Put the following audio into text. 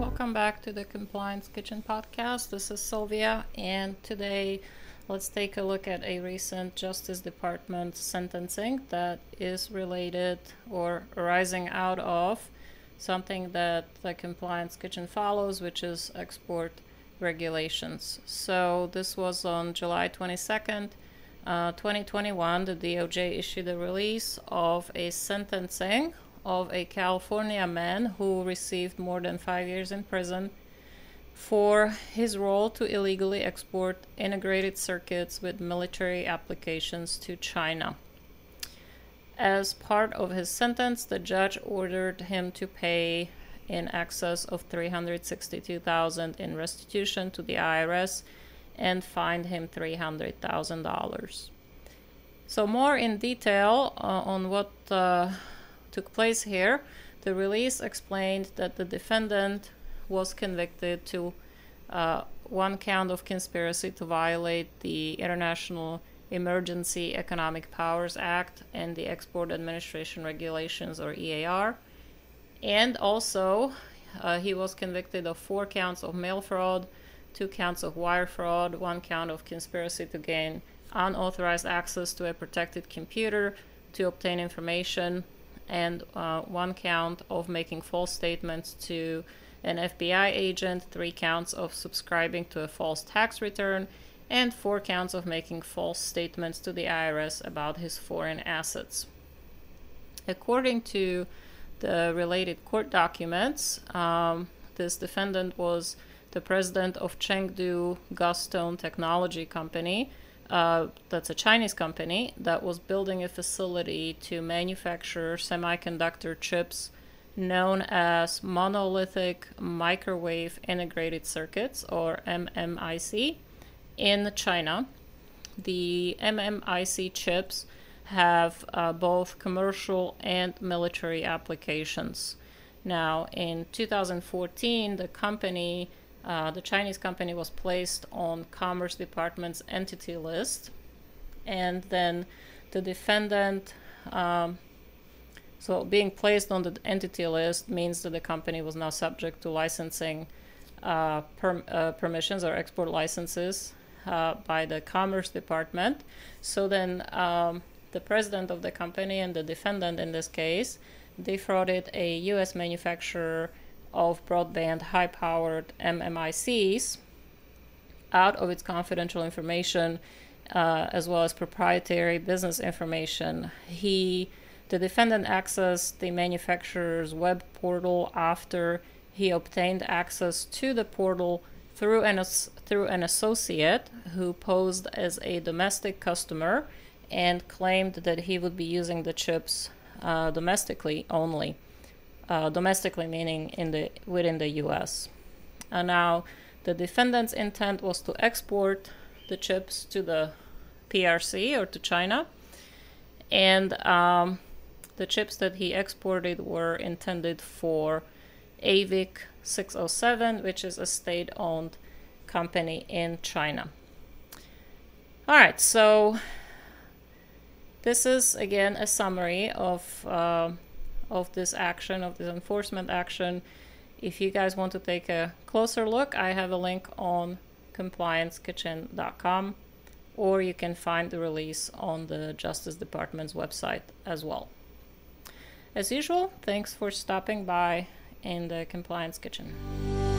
Compliance Kitchen podcast. This is Sylvia, and today let's take a look at a recent Justice Department sentencing that is related or arising out of something that the Compliance Kitchen follows, which is export regulations. So, this was on July 22nd. Uh, 2021, the DOJ issued a release of a sentencing of a California man who received more than five years in prison for his role to illegally export integrated circuits with military applications to China. As part of his sentence, the judge ordered him to pay in excess of 362,000 in restitution to the IRS and fined him $300,000. So more in detail uh, on what uh, took place here, the release explained that the defendant was convicted to uh, one count of conspiracy to violate the International Emergency Economic Powers Act and the Export Administration Regulations, or EAR. And also, uh, he was convicted of four counts of mail fraud, two counts of wire fraud, one count of conspiracy to gain unauthorized access to a protected computer to obtain information, and uh, one count of making false statements to an FBI agent, three counts of subscribing to a false tax return, and four counts of making false statements to the IRS about his foreign assets. According to the related court documents, um, this defendant was the president of Chengdu GaStone Technology Company, uh, that's a Chinese company that was building a facility to manufacture semiconductor chips known as monolithic microwave integrated circuits or MMIC in China. The MMIC chips have uh, both commercial and military applications. Now, in 2014, the company uh, the Chinese company was placed on Commerce Department's entity list, and then the defendant. Um, so being placed on the entity list means that the company was now subject to licensing uh, per, uh, permissions or export licenses uh, by the Commerce Department. So then um, the president of the company and the defendant in this case defrauded a U.S. manufacturer of broadband high powered MMICs out of its confidential information uh, as well as proprietary business information. He, the defendant, accessed the manufacturer's web portal after he obtained access to the portal through an through an associate who posed as a domestic customer and claimed that he would be using the chips uh, domestically only uh, domestically, meaning in the within the U.S. And now, the defendant's intent was to export the chips to the PRC or to China, and um, the chips that he exported were intended for AVIC 607, which is a state-owned company in China. All right, so this is again a summary of. Uh, of this action, of this enforcement action. If you guys want to take a closer look, I have a link on compliancekitchen.com or you can find the release on the Justice Department's website as well. As usual, thanks for stopping by in the Compliance Kitchen.